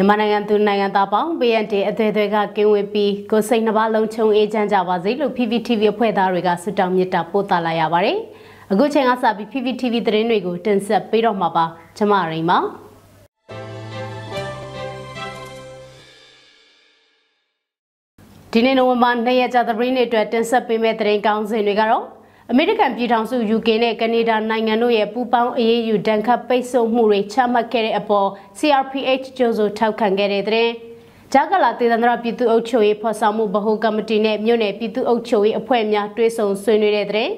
မြန်မာနိုင်ငံသူနိုင်ငံသားပေါင်း BNT အသွေးသွေးကကင်းဝေးပြီးကိုစိတ်နှပါလုံးချုံအေးချမ်းကြပါစေလို့ PPTV အဖွဲ့သားတွေကဆုတောင်းမေတ္တာပို့သလာရပါတယ်။အခုချိန်ကစပြီး PPTV သတင်းတွေကိုတင်ဆက်ပေးတော့မှာပါ။ကျွန်မရိန်ပါ။ဒီနေ့နိုဝင်ဘာ2ရက်ကြာသပတေးနေ့အတွက်တင်ဆက်ပေးမယ့်သတင်းကောင်းစင်တွေကတော့ အမေရိကန်ပြည်ထောင်စု UK နဲ့ကနေဒါနိုင်ငံတို့ရဲ့ပူးပေါင်းအရေးယူဒဏ်ခတ်ပိတ်ဆို့မှုတွေချမှတ်ခဲ့တဲ့အပေါ် CRPH ကြိုးဆိုထောက်ခံခဲ့တဲ့တဲ့ဂျာကလာတေသန္တရပြည်သူ့အုပ်ချုပ်ရေးဖော်ဆောင်မှုဗဟိုကော်မတီနဲ့မြို့နယ်ပြည်သူ့အုပ်ချုပ်ရေးအဖွဲ့များတွဲဆုံဆွေးနွေးတဲ့တဲ့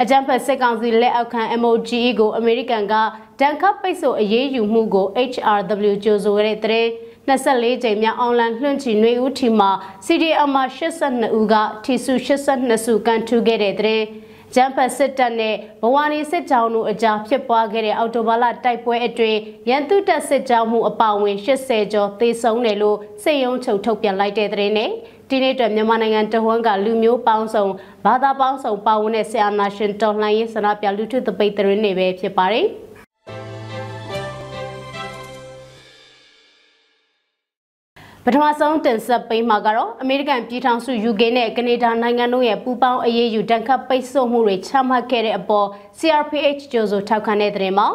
အကြံဖက်စစ်ကောင်စီလက်အောက်ခံ MOGE ကိုအမေရိကန်ကဒဏ်ခတ်ပိတ်ဆို့အရေးယူမှုကို HRW ကြိုးဆိုခဲ့တဲ့တဲ့24ကြိမ်မြောက်အွန်လိုင်းလွှင့်ချီနှွေဦးထီမှာ CDM မှာ82ဦးကထီစု82စုကန်ထူခဲ့တဲ့တဲ့ ဂျမ်ဖတ်စစ်တပ်နဲ့ဘဝနီစစ်ကြောင်းတို့အကြားဖြစ်ပွားခဲ့တဲ့အော်တိုဘာလတိုက်ပွဲအတွင်းရန်သူတပ်စစ်ကြောင်းမှုအပါအဝင်80ကျော်သေဆုံးတယ်လို့စိတ်ယုံချုပ်ထုတ်ပြန်လိုက်တဲ့သတင်းနဲ့ဒီနေ့အတွက်မြန်မာနိုင်ငံတဝန်းကလူမျိုးပေါင်းစုံဘာသာပေါင်းစုံပါဝင်တဲ့ဆရာနာရှင်တော်လှန်ရေးဆန္ဒပြလူထုတပိတ်သတင်းတွေပဲဖြစ်ပါတယ်။ ပထမဆုံးတင်ဆက်ပေးမှာကတော့အမေရိကန်ပြည်ထောင်စု UK နဲ့ကနေဒါနိုင်ငံတို့ရဲ့ပူးပေါင်းအရေးယူတန်ခတ်ပိတ်ဆို့မှုတွေချမှတ်ခဲ့တဲ့အပေါ် CRPH ကြိုးဆိုထောက်ခံတဲ့တဲ့မှာ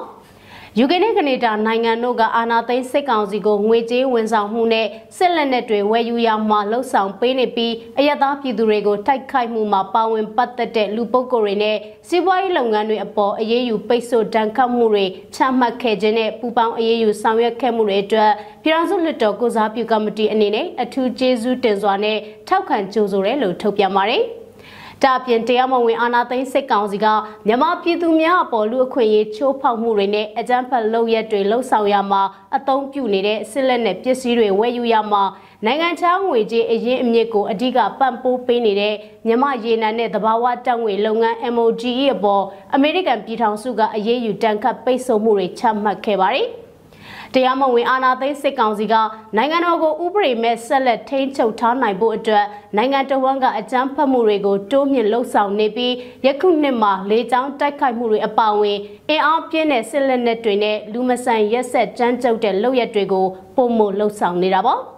UK နဲ့ကနေဒါနိုင်ငံတို့ကအာဏာသိမ်းစစ်ကောင်စီကိုငွေကြေးဝန်ဆောင်မှုနဲ့စစ်လက်နက်တွေဝယ်ယူရမှာလှုပ်ဆောင်ပေးနေပြီးအယက်သားပြည်သူတွေကိုတိုက်ခိုက်မှုမှာပါဝင်ပတ်သက်တဲ့လူပုဂ္ဂိုလ်တွေနဲ့စီးပွားရေးလုပ်ငန်းတွေအပေါ်အရေးယူပိတ်ဆို့တန်ခတ်မှုတွေချမှတ်ခဲ့ခြင်းနဲ့ပူးပေါင်းအရေးယူဆောင်ရွက်ခဲ့မှုတွေအတွက်ပြည်ထောင်စုလွှတ်တော်ကိုစားပြုကော်မတီအနေနဲ့အထူးကျေးဇူးတင်စွာနဲ့ထောက်ခံကြိုဆိုတယ်လို့ထုတ်ပြန်ပါတယ်။ ဒါပြင်တရားမဝင်အာဏာသိမ်းစစ်ကောင်စီကမြန်မာပြည်သူများအပေါ်လူအခွင့်အရေးချိုးဖောက်မှုတွေနဲ့အကြမ်းဖက်လုပ်ရက်တွေလှုပ်ဆောင်ရမှာအသုံးပြုနေတဲ့စစ်လက်နက်ပစ္စည်းတွေဝယ်ယူရမှာနိုင်ငံခြားငွေကြေးအရင်အမြစ်ကိုအဓိကပံ့ပိုးပေးနေတဲ့မြမရေနံနဲ့သဘာဝတပ်ငွေလုပ်ငန်း MOGE အပေါ်အမေရိကန်ပြည်ထောင်စုကအရေးယူတန်ခတ်ပိတ်ဆို့မှုတွေချမှတ်ခဲ့ပါတယ်။ တရားမဝင်အာဏာသိမ်းစစ်ကောင်စီကနိုင်ငံတော်ကိုဥပဒေမဲ့ဆက်လက်ထိန်းချုပ်ထားနိုင်ဖို့အတွက်နိုင်ငံတော်ဝန်ကအကြမ်းဖက်မှုတွေကိုတိုးမြင့်လှုံ့ဆော်နေပြီးယခုနှစ်မှာလေကြောင်းတိုက်ခိုက်မှုတွေအပါအဝင်အင်အားပြင်းတဲ့စစ်လက်နက်တွေနဲ့လူမဆန်ရက်ဆက်ကြမ်းကြုတ်တဲ့လုပ်ရက်တွေကိုပုံမလှုံ့ဆော်နေတာပါ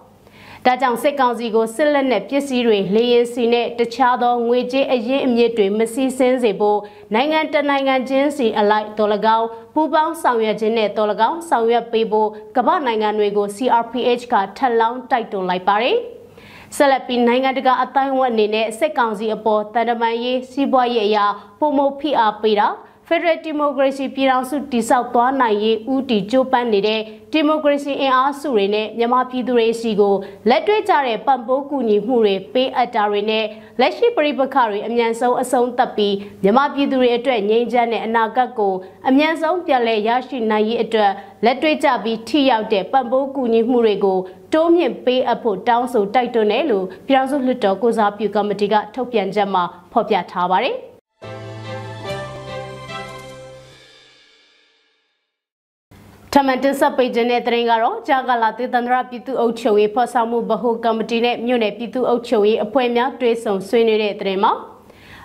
ဒါကြောင့်စစ်ကောင်စီကိုစစ်လက်နက်ပစ္စည်းတွေလေရင်စီနဲ့တခြားသောငွေကြေးအရင်းအမြစ်တွေမစည်းစင်းစေဖို့နိုင်ငံတနိုင်ငံချင်းစီအလိုက်တော်၎င်းပူးပေါင်းဆောင်ရွက်ခြင်းနဲ့တော်၎င်းဆောင်ရွက်ပေးဖို့ကမ္ဘာနိုင်ငံတွေကို CRPH ကထပ်လောင်းတိုက်တွန်းလိုက်ပါတယ်။ဆက်လက်ပြီးနိုင်ငံတကာအတိုင်းအဝန်းအနေနဲ့စစ်ကောင်စီအပေါ်တန်တမာရေးစီးပွားရေးအရာပုံမဖိအားပေးတာ ဖက်ဒရယ်ဒီမိုကရေစီပြည်ထောင်စုတည်ဆောက်သွားနိုင်ရေးဦးတည်ကြိုးပမ်းနေတဲ့ဒီမိုကရေစီအင်အားစုတွေနဲ့မြန်မာပြည်သူတွေစီကိုလက်တွေ့ကြတဲ့ပံ့ပိုးကူညီမှုတွေပေးအပ်တာတွေနဲ့လက်ရှိပြည်ပခါတွေအမြန်ဆုံးအဆုံးသတ်ပြီးမြန်မာပြည်သူတွေအတွက်ငြိမ်းချမ်းတဲ့အနာဂတ်ကိုအမြန်ဆုံးပြန်လည်ရရှိနိုင်ရေးအတွက်လက်တွေ့ကြပြီးထိရောက်တဲ့ပံ့ပိုးကူညီမှုတွေကိုတိုးမြင့်ပေးအပ်ဖို့တောင်းဆိုတိုက်တွန်းတယ်လို့ပြည်ထောင်စုလွှတ်တော်ကိုစားပြုကော်မတီကထုတ်ပြန်ချက်မှာဖော်ပြထားပါတယ်။ ထမန်တင်ဆက်ပေးခြင်းတဲ့တရင်ကတော့ကြာကလာတေသန္တရပြည်သူ့အုပ်ချုပ်ရေးဖော်ဆောင်မှုဗဟိုကော်မတီနဲ့မြို့နယ်ပြည်သူ့အုပ်ချုပ်ရေးအဖွဲ့များတွဲဆုံဆွေးနွေးတဲ့တရင်မှာ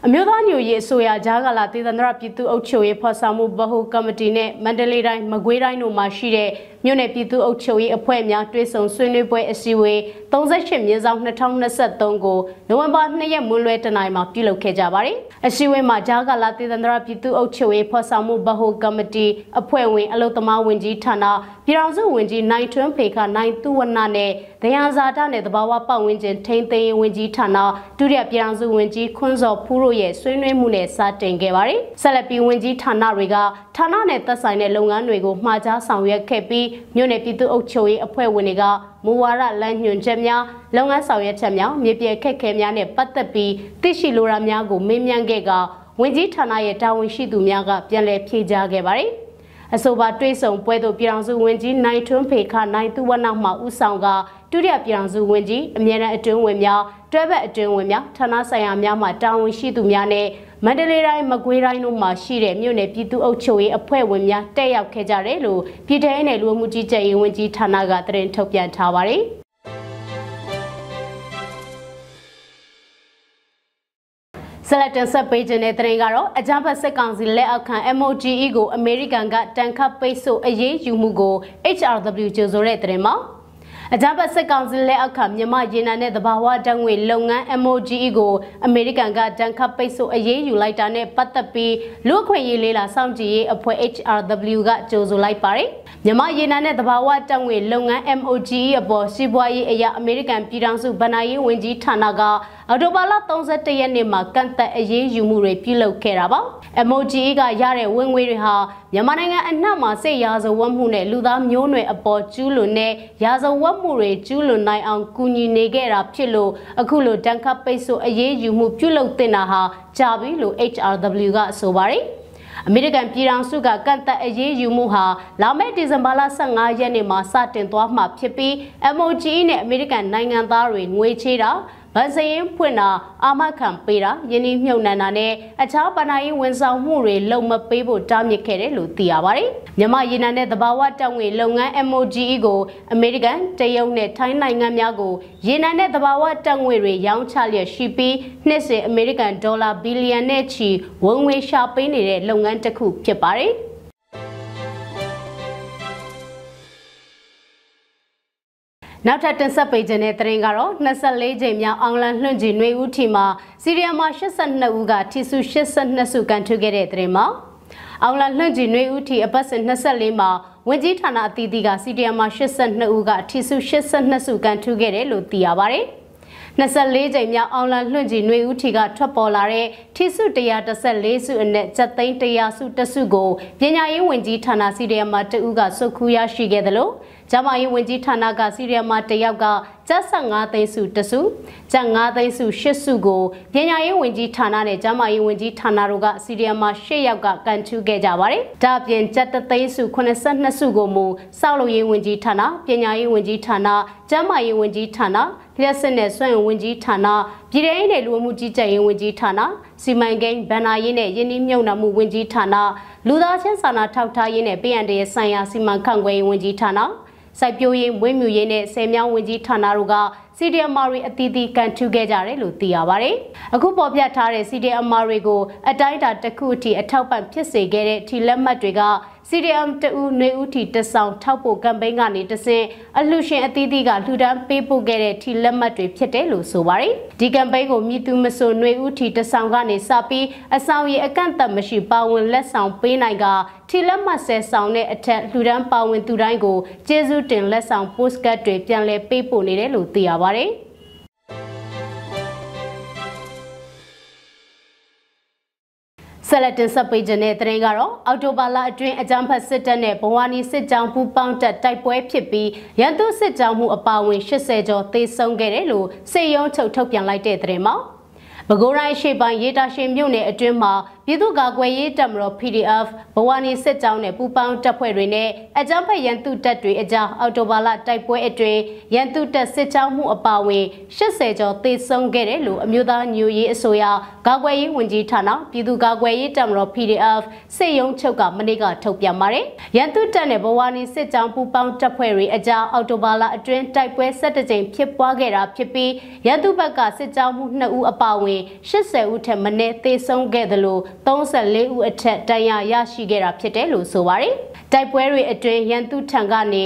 အမျိုးသားညွရေးအစိုးရဂျားကလာတေသန္တရပြည်သူ့အုပ်ချုပ်ရေးဖော်ဆောင်မှုဗဟိုကော်မတီနဲ့မန္တလေးတိုင်းမကွေးတိုင်းတို့မှာရှိတဲ့မြို့နယ်ပြည်သူ့အုပ်ချုပ်ရေးအဖွဲ့များတွဲဆုံဆွေးနွေးပွဲအစည်းအဝေး38မြင်းဆောင်2023ကိုနိုဝင်ဘာ2ရက်မွန်းလွဲတနိုင်မှာပြုလုပ်ခဲ့ကြပါတယ်။အစည်းအဝေးမှာဂျာကလာတေသန္တရပြည်သူ့အုပ်ချုပ်ရေးဖော်ဆောင်မှုဗဟိုကော်မတီအဖွဲ့ဝင်အလုသမားဝင်ကြီးဌာနပြည်ထောင်စုဝင်ကြီးနိုင်ထွန်းဖေခနိုင်သူဝနနဲ့ဒယံဇာတနဲ့တဘာဝပတ်ဝန်းကျင်ထိန်းသိမ်းရေးဝင်ကြီးဌာနဒုတိယပြည်ထောင်စုဝင်ကြီးခွန်းစော်ဖူးတို့ရဲ့ဆွေးနွေးမှုနဲ့စတင်ခဲ့ပါတယ်။ဆက်လက်ပြီးဝင်ကြီးဌာနတွေကဌာနနဲ့သက်ဆိုင်တဲ့လုပ်ငန်းတွေကိုမှာကြားဆောင်ရွက်ခဲ့ပြီးမြို့နယ်ပြည်သူ့အုပ်ချုပ်ရေးအဖွဲ့ဝင်တွေကမူဝါဒလမ်းညွှန်ချက်များလုပ်ငန်းဆောင်ရွက်ချက်များမြေပြခက်ခဲများနဲ့ပတ်သက်ပြီးသိရှိလိုတာများကိုမေးမြန်းခဲ့ကဝင်ကြီးဌာနရဲ့တာဝန်ရှိသူများကပြန်လည်ဖြေကြားခဲ့ပါတယ်။အဆိုပါတွဲဆုံပွဲသို့ပြည်အောင်စုဝင်ကြီးနိုင်ထွန်းဖေခနိုင်သူဝနမှဦးဆောင်က ဒုတိယပြည်အောင်စုဝင်ကြီးအမြဲတမ်းအတွင်းဝင်များတွဲဘက်အတွင်းဝင်များဌာနဆိုင်ရာများမှတာဝန်ရှိသူများနဲ့မန္တလေးတိုင်းမကွေးတိုင်းတို့မှာရှိတဲ့မြို့နယ်ပြည်သူ့အုပ်ချုပ်ရေးအဖွဲ့ဝင်များတက်ရောက်ခဲ့ကြတယ်လို့ပြည်ထောင်နယ်လူမှုကြီးကြပ်ရေးဝန်ကြီးဌာနကသတင်းထုတ်ပြန်ထားပါတယ်ဆလက်တန်ဆက်ပေးခြင်းတဲ့တရင်ကတော့အကြမ်းဖက်စစ်ကောင်စီလက်အောက်ခံ MOGE ကိုအမေရိကန်ကတန်ခတ်ပိတ်ဆို့အရေးယူမှုကို HRW ကြိုဆိုတဲ့တရင်မှာ အကြမ်းဖက်စစ်ကောင်စီလက်အောက်ခံမြန်မာရေနံနဲ့သဘာဝဓာတ်ငွေလုပ်ငန်း MOGE ကိုအမေရိကန်ကတန်ခတ်ပိတ်ဆို့အရေးယူလိုက်တာနဲ့ပတ်သက်ပြီးလူ့အခွင့်အရေးလေးလာစောင့်ကြည့်ရေးအဖွဲ့ HRW ကကြိုဆိုလိုက်ပါတယ်။မြန်မာရေနံနဲ့သဘာဝဓာတ်ငွေလုပ်ငန်း MOGE အပေါ်စီးပွားရေးအရာအမေရိကန်ပြည်ထောင်စုဗဏ္ဍာရေးဝန်ကြီးဌာနက အော်တိုဘာလ31ရက်နေ့မှာကန့်သက်အရေးယူမှုတွေပြုလုပ်ခဲ့တာပါ။ MOGE ကရတဲ့ဝင်ငွေတွေဟာမြန်မာနိုင်ငံအနှံ့မှာစိတ်ရာဇဝတ်မှုနဲ့လူသားမျိုးနွယ်အပေါ်ကျူးလွန်တဲ့ရာဇဝတ်မှုတွေကျူးလွန်နိုင်အောင်ကူညီနေခဲ့တာဖြစ်လို့အခုလိုတန်ခတ်ပိတ်ဆို့အရေးယူမှုပြုလုပ်တင်တာဟာကြာပြီလို့ HRW ကဆိုပါတယ်။အမေရိကန်ပြည်ထောင်စုကကန့်သက်အရေးယူမှုဟာလာမယ့်ဒီဇင်ဘာလ15ရက်နေ့မှာစတင်သွားမှာဖြစ်ပြီး MOGE နဲ့အမေရိကန်နိုင်ငံသားတွေငွေချေးတာ ဗန်စရင်ဖွင့်တာအာမခံပေးတာယင်းနှမြုပ်နှံတာနဲ့အခြားပဏာရေးဝန်ဆောင်မှုတွေလုံမပေးဖို့တားမြစ်ခဲ့တယ်လို့သိရပါတယ်။မြန်မာရေနံနဲ့သဘာဝတပ်ငွေလုပ်ငန်း MOGE ကိုအမေရိကန်၊တရုတ်နဲ့ထိုင်းနိုင်ငံများကိုရေနံနဲ့သဘာဝတပ်ငွေတွေရောင်းချလျက်ရှိပြီးနှစ်စဉ်အမေရိကန်ဒေါ်လာဘီလီယံနဲ့ချီဝင်ငွေရှာပေးနေတဲ့လုပ်ငန်းတစ်ခုဖြစ်ပါတယ်။ နောက်ထပ်တင်ဆက်ပေးခြင်းတဲ့သတင်းကတော့24ချိန်မြောက်အောင်လန်လွှင့်ကြည်နှွေဦးထီမှာစီရီယာမှာ82ဦးကထီစု82စုကန်ထူခဲ့တဲ့သတင်းမှာအောင်လန်လွှင့်ကြည်နှွေဦးထီအပတ်စဉ်24မှာဝင်ကြီးဌာနအသီးသီးကစီရီယာမှာ82ဦးကထီစု82စုကန်ထူခဲ့တယ်လို့သိရပါတယ်။24ကြိမ်မြောက်အောင်လန်လွှင့်ကြည်နှွေဦးထီကထွက်ပေါ်လာတဲ့ထိစု114စုအနက်ချက်သိန်း100စုတစုကိုပညာရေးဝန်ကြီးဌာနစီရီယမ်မှာတဦးကစုခူးရရှိခဲ့တယ်လို့ ကျမရေးဝန်ကြီးဌာနကစီရီယမ်မှာတယောက်ကကျပ်15သိန်းစုတစုကျပ်5သိန်းစု8စုကိုပညာရေးဝန်ကြီးဌာနနဲ့ကျမရေးဝန်ကြီးဌာနတို့ကစီရီယမ်မှာ8ယောက်ကကန်ထူးခဲ့ကြပါတယ်။ဒါ့အပြင်ကျပ်3သိန်းစု82စုကိုမူစောက်လုပ်ရေးဝန်ကြီးဌာနပညာရေးဝန်ကြီးဌာနကျမရေးဝန်ကြီးဌာနလျှက်စစ်နဲ့စွန့်ဝန်ကြီးဌာနပြည်ထောင်စုလူမှုကြီးကြပ်ရေးဝန်ကြီးဌာနစီမံကိန်းဗဏ္ဍာရေးနဲ့ယင်းနှမြုပ်နှံမှုဝန်ကြီးဌာနလူသားချင်းစာနာထောက်ထားရေးနဲ့ပြည်အန်တရဲ့ဆိုင်ရာစီမံခန့်ခွဲရေးဝန်ကြီးဌာန စိုက်ပျိုးရေးမွေးမြူရေးနဲ့ဆယ်မြောင်းဝန်ကြီးဌာနတို့က CDMR တွေအသီးသီးကန်ထူခဲ့ကြတယ်လို့သိရပါတယ်။အခုပေါ်ပြထားတဲ့ CDMR တွေကိုအတိုင်းအတာတစ်ခုအထိအထောက်ပံ့ဖြစ်စေခဲ့တဲ့ထီလက်မှတ်တွေက CDM တူနေဦးထီတဆောင်ထောက်ပို့ကမ်ပိန်းကနေတဆင့်အလှရှင်အသီးသီးကလှူဒန်းပေးပို့ခဲ့တဲ့ထီလက်မှတ်တွေဖြစ်တယ်လို့ဆိုပါတယ်။ဒီကမ်ပိန်းကိုမြည်သူမဆိုနှွေဦးထီတဆောင်ကနေစပြီးအဆောင်ရည်အကန့်အသတ်မရှိပါဝင်လက်ဆောင်ပေးနိုင်ကထီလက်မှတ်ဆဲဆောင်တဲ့အထက်လှူဒန်းပါဝင်သူတိုင်းကိုကျေးဇူးတင်လက်ဆောင်ပို့စကတ်တွေပြန်လည်ပေးပို့နေတယ်လို့သိရပါတယ်။ ဆက်လက်တင်ဆက်ပေးခြင်းတဲ့သတင်းကတော့အော်တိုဘာလအတွင်းအကြမ်းဖက်စစ်တပ်နဲ့ဘဝနီစစ်ကြောင်းပူးပေါင်းတပ်တိုက်ပွဲဖြစ်ပြီးရန်သူစစ်ကြောင်းမှုအပါအဝင်80ကျော်သေဆုံးခဲ့တယ်လို့စေယုံချုပ်ထုတ်ပြန်လိုက်တဲ့သတင်းမှာပဲခူးတိုင်းရှေ့ပိုင်းရေတာရှင်မြို့နယ်အတွင်းမှာ ပြည်သူ့ကာကွယ်ရေးတပ်မတော် PDF ဘဝနီစစ်ကြောင်းနဲ့ပူးပေါင်းတပ်ဖွဲ့တွေနဲ့အကြမ်းဖက်ရန်သူတပ်တွေအကြားအော်တိုဘာလတိုက်ပွဲအတွင်းရန်သူတပ်စစ်ကြောင်းမှုအပါအဝင်80ကျော်သေဆုံးခဲ့တယ်လို့အမျိုးသားညွရေးအစိုးရကာကွယ်ရေးဝန်ကြီးဌာနပြည်သူ့ကာကွယ်ရေးတပ်မတော် PDF စစ်ရုံးချုပ်ကမနေ့ကထုတ်ပြန်ပါတယ်။ရန်သူတပ်နဲ့ဘဝနီစစ်ကြောင်းပူးပေါင်းတပ်ဖွဲ့တွေအကြားအော်တိုဘာလအတွင်းတိုက်ပွဲ17ကြိမ်ဖြစ်ပွားခဲ့တာဖြစ်ပြီးရန်သူဘက်ကစစ်ကြောင်းမှု2ဦးအပါအဝင်80ဦးထက်မနည်းသေဆုံးခဲ့တယ်လို့34ဦးအထက်တန်ရာရရှိခဲ့တာဖြစ်တယ်လို့ဆိုပါတယ်။တိုက်ပွဲတွေအတွင်းရန်သူထံကနေ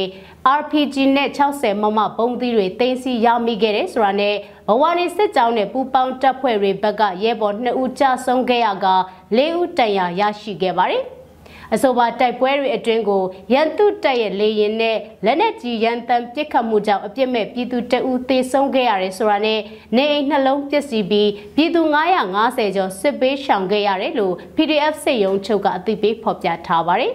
RPG နဲ့60မမပုံသီးတွေတင်စီရမိခဲ့တယ်ဆိုတာနဲ့ဘဝနေစစ်ကြောင်းနဲ့ပူပေါင်းတပ်ဖွဲ့တွေဘက်ကရဲဘော်2ဦးကြာဆုံးခဲ့ရက4ဦးတန်ရာရရှိခဲ့ပါတယ်။ အဆိုပါတိုက်ပွဲတွေအတွင်းကိုရန်သူတပ်ရဲ့လေရင်နဲ့လက်နက်ကြီးရန်တမ်းပစ်ခတ်မှုကြောင့်အပြစ်မဲ့ပြည်သူတအူးသေဆုံးခဲ့ရတယ်ဆိုတာနဲ့နေအိမ်နှလုံးပျက်စီးပြီးပြည်သူ950ကျော်စစ်ပေးရှောင်ခဲ့ရတယ်လို့ PDF စစ်ရုံးချုပ်ကအသိပေးဖော်ပြထားပါတယ်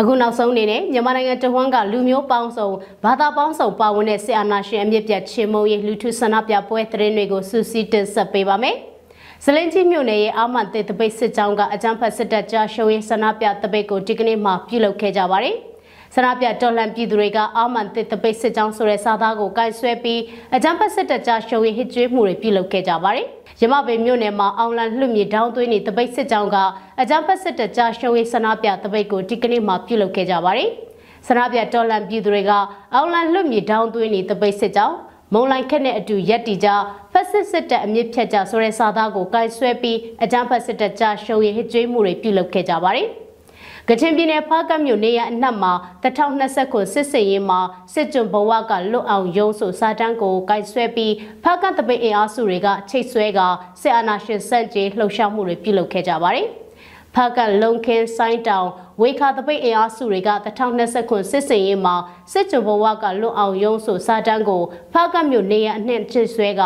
အခုနောက်ဆုံးအနေနဲ့မြန်မာနိုင်ငံတဝန်းကလူမျိုးပေါင်းစုံဘာသာပေါင်းစုံပါဝင်တဲ့ဆီအာနာရှင်အမြင့်ပြတ်ချင်းမုံရေးလူထုဆန္ဒပြပွဲသတင်းတွေကိုစူးစီးတင်ဆက်ပေးပါမယ်။ဇလင်ကြီးမြို့နယ်ရဲ့အာမန်တေတပိတ်စစ်ကြောင်းကအကြမ်းဖက်စစ်တပ်ကြားရှုံးရေးဆန္ဒပြတပိတ်ကိုဒီကနေ့မှပြုလုပ်ခဲ့ကြပါတယ်။ ဆန္ဒပြတော်လှန်ပြည်သူတွေကအာမန်တေတပိတ်စစ်ကြောင်းဆိုတဲ့စာသားကိုကင်ဆွဲပြီးအကြမ်းဖက်စစ်တပ်ကြားရှုံးရေးဟစ်ကြွေးမှုတွေပြုလုပ်ခဲ့ကြပါတယ်။ရမပင်မြို့နယ်မှာအောင်လန်လွှတ်မြေတောင်းသွင်းနေတပိတ်စစ်ကြောင်းကအကြမ်းဖက်စစ်တပ်ကြားရှုံးရေးဆန္ဒပြတပိတ်ကိုဒီကနေ့မှပြုလုပ်ခဲ့ကြပါတယ်။ဆန္ဒပြတော်လှန်ပြည်သူတွေကအောင်လန်လွှတ်မြေတောင်းသွင်းနေတပိတ်စစ်ကြောင်းမုံလိုက်ခက်နဲ့အတူရက်တီကြဖက်စစ်စစ်တပ်အမြင့်ဖြတ်ကြဆိုတဲ့စာသားကိုကင်ဆွဲပြီးအကြမ်းဖက်စစ်တပ်ကြားရှုံးရေးဟစ်ကြွေးမှုတွေပြုလုပ်ခဲ့ကြပါတယ်။ ကချင်ပြည်နယ်ဖားကတ်မြို့နေရအနှက်မှာ2020ခုစစ်စင်ရေးမှာစစ်ကြုံဘဝကလွတ်အောင်ရုံးဆိုစာတန်းကိုကိုက်ဆွဲပြီးဖားကတ်တပိတ်အင်အားစုတွေကချိတ်ဆွဲကစစ်အာဏာရှင်စန့်ကျင်လှုပ်ရှားမှုတွေပြုလုပ်ခဲ့ကြပါတယ်။ ဖားကလုံခင်းဆိုင်းတောင်ဝေခါတပိတ်အင်အားစုတွေက2020ခုစစ်စင်ရေးမှာစစ်ကြုံဘဝကလွတ်အောင်ရုံးဆိုစာတန်းကိုဖားကမြို့နေရအနှင့်ချစ်ဆွဲက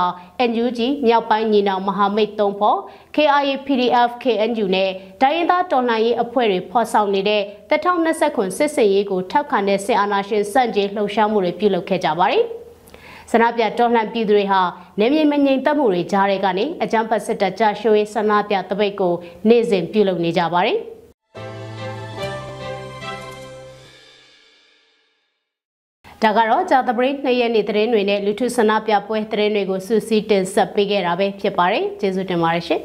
NUG မြောက်ပိုင်းညီနောင်မဟာမိတ်၃ဖော် KIA PDF KNU နဲ့ဒိုင်းရင်သားတော်လှန်ရေးအဖွဲ့တွေဖော်ဆောင်နေတဲ့2020ခုစစ်စင်ရေးကိုထောက်ခံတဲ့စစ်အာဏာရှင်စန့်ကျင်လှုပ်ရှားမှုတွေပြုလုပ်ခဲ့ကြပါတယ်။ ဆန္ဒပြတော်လှန်ပြည်သူတွေဟာနေမြေမငြိမ်သက်မှုတွေကြားတွေကနေအကြမ်းဖက်စစ်တပ်ကြရှိုးရေးဆန္ဒပြတပိတ်ကိုနေ့စဉ်ပြုလုပ်နေကြပါတယ်။ဒါကတော့ဂျာတပရိနှစ်ရက်နေ့သတင်းတွေနဲ့လူထုဆန္ဒပြပွဲသတင်းတွေကိုစူးစီးတင်ဆက်ပေးခဲ့တာပဲဖြစ်ပါတယ်ကျေးဇူးတင်ပါတယ်ရှင်